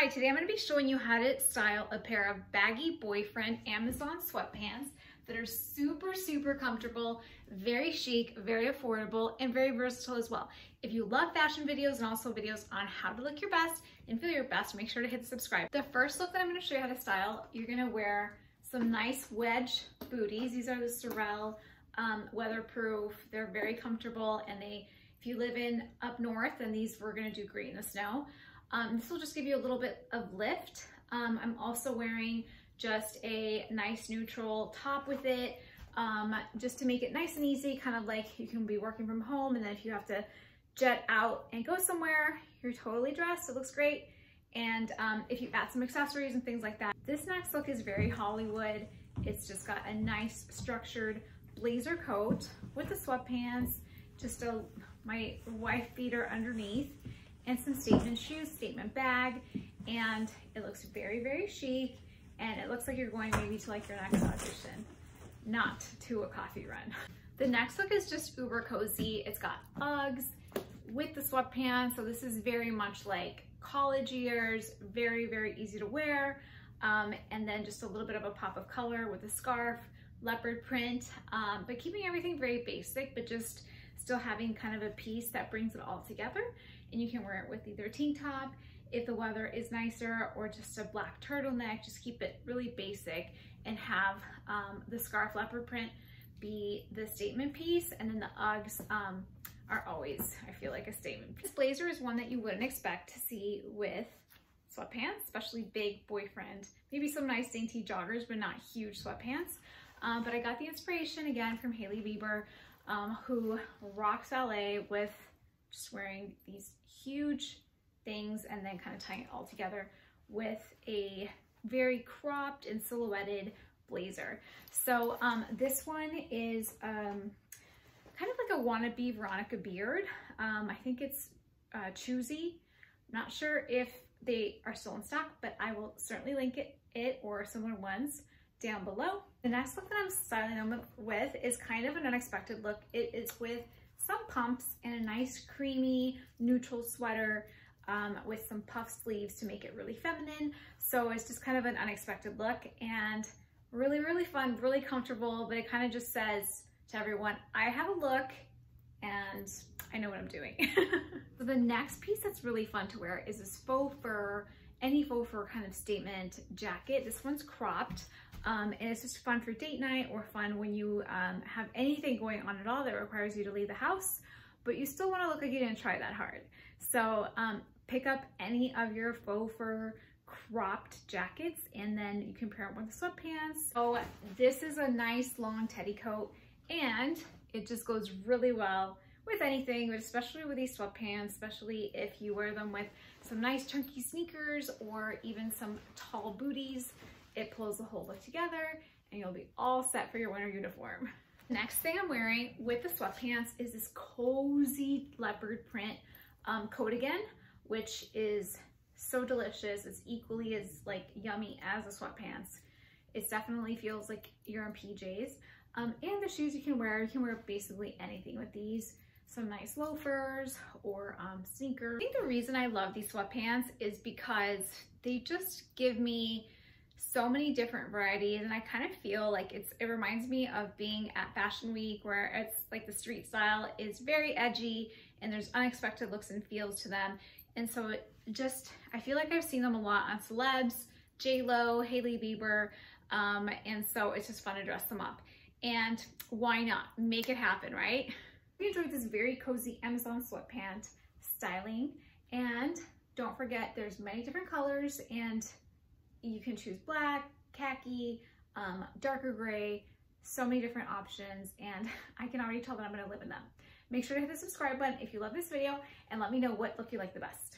Hi, today I'm going to be showing you how to style a pair of baggy boyfriend Amazon sweatpants that are super, super comfortable, very chic, very affordable, and very versatile as well. If you love fashion videos and also videos on how to look your best and feel your best, make sure to hit subscribe. The first look that I'm going to show you how to style, you're going to wear some nice wedge booties. These are the Sorel um, weatherproof. They're very comfortable and they, if you live in up north, then these we're going to do great in the snow. Um, this will just give you a little bit of lift. Um, I'm also wearing just a nice neutral top with it, um, just to make it nice and easy, kind of like you can be working from home and then if you have to jet out and go somewhere, you're totally dressed, it looks great. And um, if you add some accessories and things like that. This next look is very Hollywood. It's just got a nice structured blazer coat with the sweatpants, just a my wife beater underneath and some statement shoes, statement bag, and it looks very, very chic, and it looks like you're going maybe to like your next audition, not to a coffee run. The next look is just uber cozy. It's got Uggs with the sweatpants, so this is very much like college years, very, very easy to wear, um, and then just a little bit of a pop of color with a scarf, leopard print, um, but keeping everything very basic, but just still having kind of a piece that brings it all together and you can wear it with either a tank top if the weather is nicer or just a black turtleneck just keep it really basic and have um, the scarf leopard print be the statement piece and then the Uggs um, are always I feel like a statement. This blazer is one that you wouldn't expect to see with sweatpants, especially big boyfriend. Maybe some nice dainty joggers, but not huge sweatpants. Um, but I got the inspiration again from Hailey Bieber, um, who rocks LA with just wearing these huge things and then kind of tying it all together with a very cropped and silhouetted blazer. So um, this one is um, kind of like a wannabe Veronica Beard. Um, I think it's uh, choosy. not sure if they are still in stock, but I will certainly link it, it or similar ones down below. The next look that I'm styling them with is kind of an unexpected look. It is with some pumps and a nice creamy neutral sweater um, with some puff sleeves to make it really feminine. So it's just kind of an unexpected look and really, really fun, really comfortable, but it kind of just says to everyone, I have a look and I know what I'm doing. so the next piece that's really fun to wear is this faux fur, any faux fur kind of statement jacket. This one's cropped. Um, and it's just fun for date night or fun when you um, have anything going on at all that requires you to leave the house, but you still wanna look like you didn't try that hard. So um, pick up any of your faux fur cropped jackets and then you can pair them with sweatpants. So this is a nice long teddy coat and it just goes really well with anything, but especially with these sweatpants, especially if you wear them with some nice chunky sneakers or even some tall booties it pulls the whole look together and you'll be all set for your winter uniform. Next thing I'm wearing with the sweatpants is this cozy leopard print um, coat again, which is so delicious. It's equally as like yummy as the sweatpants. It definitely feels like you're in PJs. Um, and the shoes you can wear, you can wear basically anything with these. Some nice loafers or um, sneakers. I think the reason I love these sweatpants is because they just give me so many different varieties and I kind of feel like it's it reminds me of being at Fashion Week where it's like the street style is very edgy and there's unexpected looks and feels to them. And so it just I feel like I've seen them a lot on celebs, J-Lo, Hailey Bieber um, and so it's just fun to dress them up. And why not? Make it happen right? We enjoyed this very cozy Amazon sweatpant styling. And don't forget there's many different colors and you can choose black, khaki, um, darker gray, so many different options and I can already tell that I'm gonna live in them. Make sure to hit the subscribe button if you love this video and let me know what look you like the best.